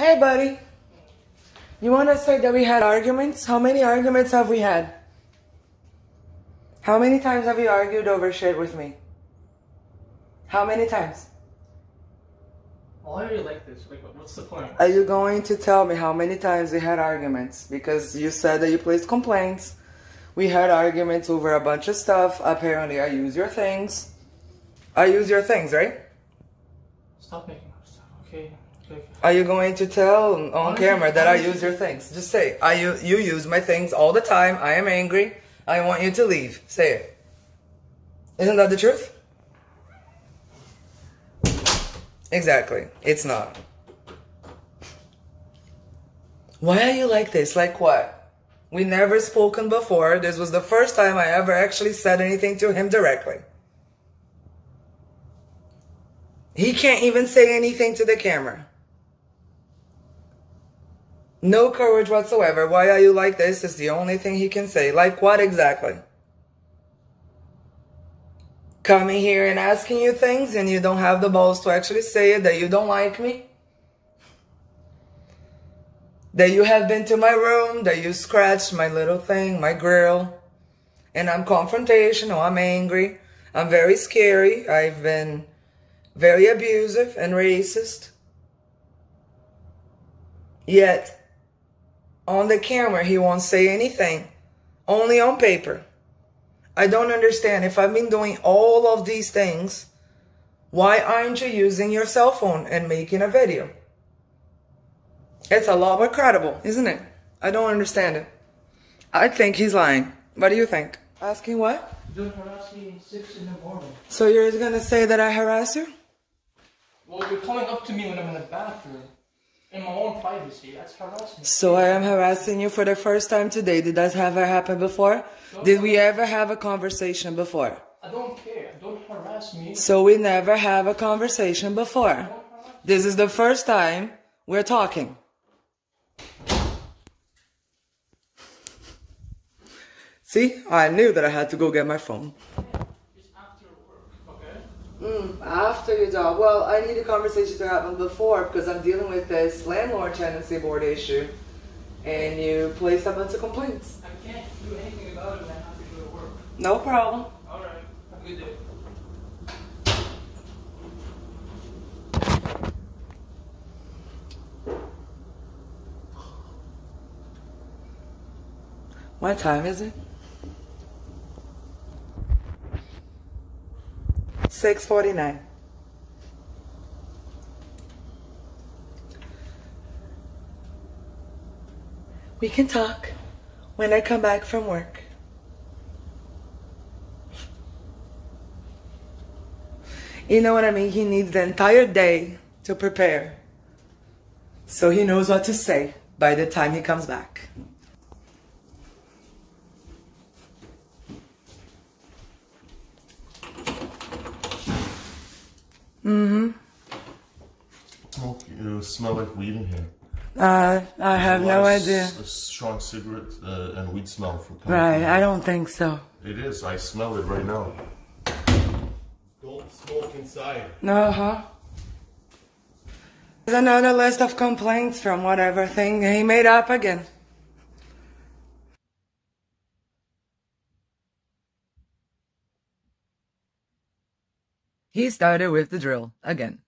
Hey, buddy. You want to say that we had arguments? How many arguments have we had? How many times have you argued over shit with me? How many times? Why are you like this? Like, what's the point? Are you going to tell me how many times we had arguments? Because you said that you placed complaints. We had arguments over a bunch of stuff. Apparently, I use your things. I use your things, right? Stop making up stuff, okay? Are you going to tell on Honestly- camera that I use your things? Just say, I u- you use my things all the time. I am angry. I want you to leave. Say it. Isn't that the truth? Exactly. It's not. Why are you like this? Like what? We never spoken before. This was the first time I ever actually said anything to him directly. He can't even say anything to the camera. No courage whatsoever. Why are you like this? Is the only thing he can say. Like what exactly? Coming here and asking you things and you don't have the balls to actually say it that you don't like me? That you have been to my room, that you scratched my little thing, my grill, and I'm confrontational, I'm angry, I'm very scary, I've been very abusive and racist. Yet, on the camera, he won't say anything, only on paper. I don't understand. If I've been doing all of these things, why aren't you using your cell phone and making a video? It's a lot more credible, isn't it? I don't understand it. I think he's lying. What do you think? Asking what? Don't harass me at 6 in the morning. So you're gonna say that I harass you? Well, you're coming up to me when I'm in the bathroom. In my own privacy. That's harassment. So I am harassing you for the first time today. Did that ever happen before? Did we ever have a conversation before? I don't care. Don't harass me. So we never have a conversation before. This is the first time we're talking. See, I knew that I had to go get my phone. It's after work, okay? Mm, after your job. Well, I need a conversation to happen before because I'm dealing with this landlord tenancy board issue. And you placed a bunch of complaints. I can't do anything about it I have to go to work. No problem. Alright. Have a good day. What time is it? 6:49. We can talk when I come back from work. You know what I mean? He needs the entire day to prepare. So he knows what to say by the time he comes back. Mm-hmm. Smoke, you smell like weed in here. Uh, I have no idea. s- A strong cigarette uh, and weed smell from coming Right, from I don't think so. It is. I smell it right now. Don't smoke inside. No, huh? There's another list of complaints from whatever thing he made up again. He started with the drill again.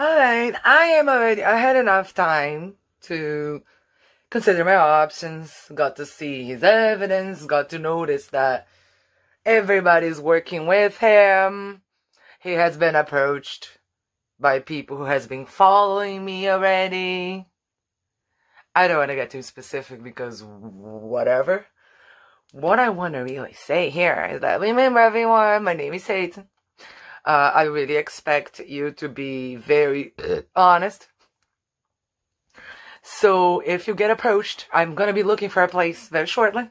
Alright, I am already, I had enough time to consider my options, got to see his evidence, got to notice that everybody's working with him. He has been approached by people who has been following me already. I don't want to get too specific because whatever. What I want to really say here is that remember everyone, my name is Satan. Uh, I really expect you to be very uh, honest. So if you get approached, I'm gonna be looking for a place very shortly.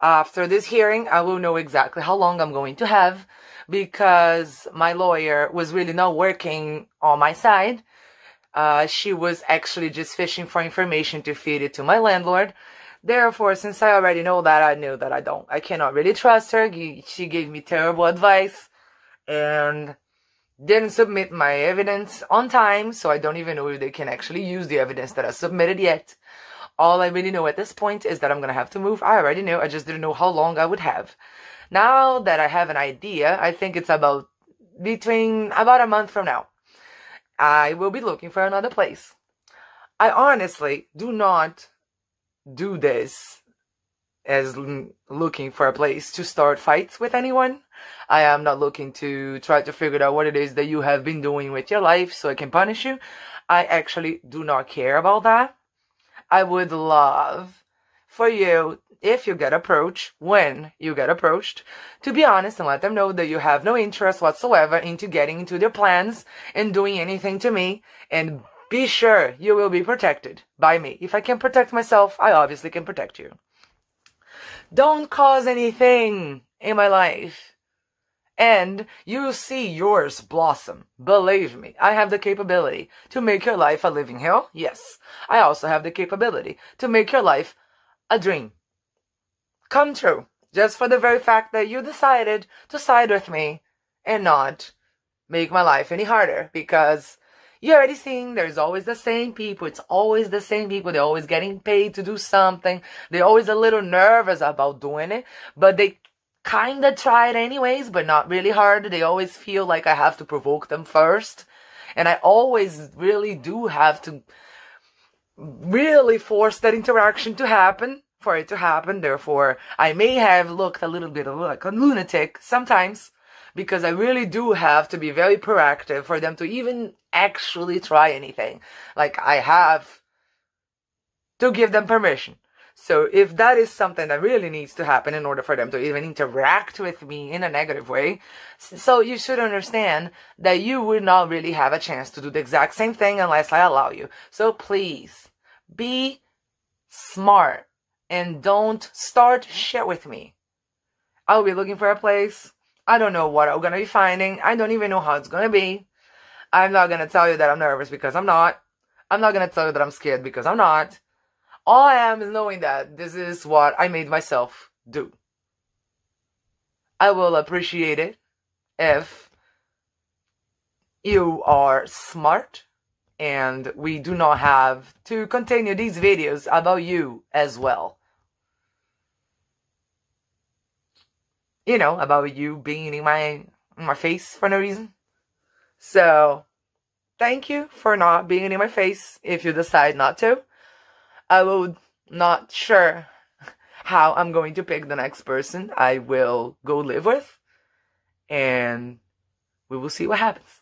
After this hearing, I will know exactly how long I'm going to have because my lawyer was really not working on my side. Uh, she was actually just fishing for information to feed it to my landlord. Therefore, since I already know that, I knew that I don't, I cannot really trust her. She gave me terrible advice and didn't submit my evidence on time, so I don't even know if they can actually use the evidence that I submitted yet. All I really know at this point is that I'm gonna have to move. I already knew, I just didn't know how long I would have. Now that I have an idea, I think it's about between about a month from now. I will be looking for another place. I honestly do not do this as looking for a place to start fights with anyone. I am not looking to try to figure out what it is that you have been doing with your life so I can punish you. I actually do not care about that. I would love for you, if you get approached, when you get approached, to be honest and let them know that you have no interest whatsoever into getting into their plans and doing anything to me and be sure you will be protected by me. If I can protect myself, I obviously can protect you. Don't cause anything in my life. And you see yours blossom. Believe me, I have the capability to make your life a living hell. Yes, I also have the capability to make your life a dream. Come true. Just for the very fact that you decided to side with me and not make my life any harder because you're already seeing there's always the same people. It's always the same people. They're always getting paid to do something. They're always a little nervous about doing it, but they kind of try it anyways, but not really hard. They always feel like I have to provoke them first. And I always really do have to really force that interaction to happen for it to happen. Therefore, I may have looked a little bit like a lunatic sometimes because I really do have to be very proactive for them to even actually try anything. Like I have to give them permission. So if that is something that really needs to happen in order for them to even interact with me in a negative way, so you should understand that you would not really have a chance to do the exact same thing unless I allow you. So please be smart and don't start shit with me. I'll be looking for a place. I don't know what I'm gonna be finding. I don't even know how it's gonna be. I'm not gonna tell you that I'm nervous because I'm not. I'm not gonna tell you that I'm scared because I'm not. All I am is knowing that this is what I made myself do. I will appreciate it if you are smart and we do not have to continue these videos about you as well. You know, about you being in my in my face for no reason. So, thank you for not being in my face if you decide not to. I will not sure how I'm going to pick the next person I will go live with and we will see what happens.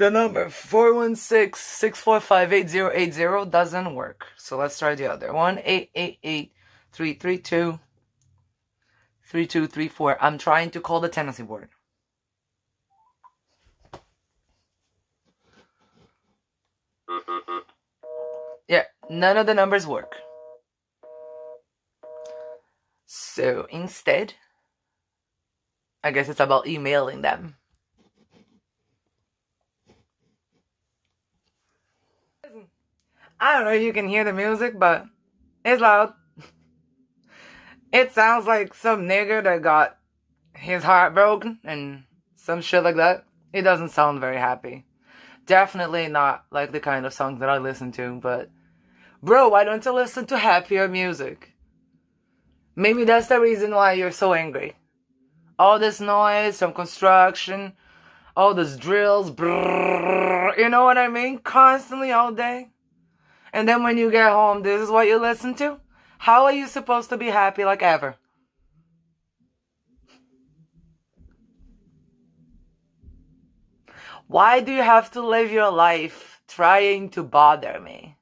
The number 416-645-8080 doesn't work. So let's try the other. 1-888-332-3234. I'm trying to call the tenancy board. Yeah, none of the numbers work. So instead, I guess it's about emailing them. I don't know if you can hear the music, but it's loud. it sounds like some nigger that got his heart broken and some shit like that. It doesn't sound very happy. Definitely not like the kind of song that I listen to, but bro, why don't you listen to happier music? Maybe that's the reason why you're so angry. All this noise from construction, all those drills, brrr, you know what I mean? Constantly all day. And then when you get home, this is what you listen to? How are you supposed to be happy like ever? Why do you have to live your life trying to bother me?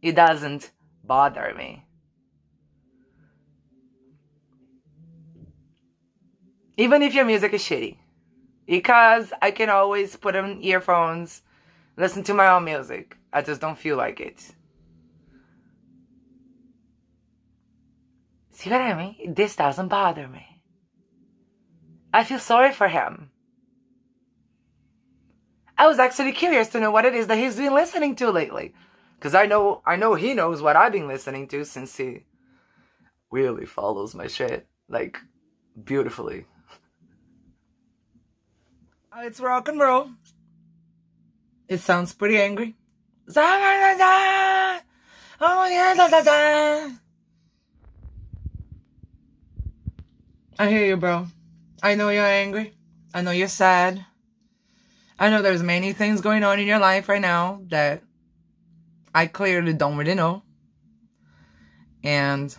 It doesn't bother me. Even if your music is shitty. Because I can always put on earphones, listen to my own music. I just don't feel like it. See what I mean? This doesn't bother me. I feel sorry for him. I was actually curious to know what it is that he's been listening to lately. Cause I know I know he knows what I've been listening to since he really follows my shit. Like beautifully. It's rock and roll. It sounds pretty angry. I hear you, bro. I know you're angry. I know you're sad. I know there's many things going on in your life right now that I clearly don't really know. And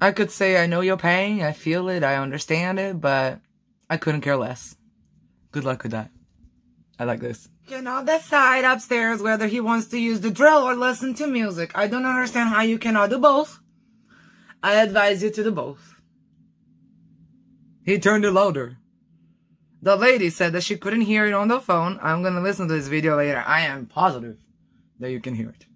I could say I know your pain, I feel it, I understand it, but I couldn't care less. Good luck with that. I like this. You know, decide upstairs whether he wants to use the drill or listen to music. I don't understand how you cannot do both. I advise you to do both. He turned it louder. The lady said that she couldn't hear it on the phone. I'm gonna listen to this video later. I am positive that you can hear it.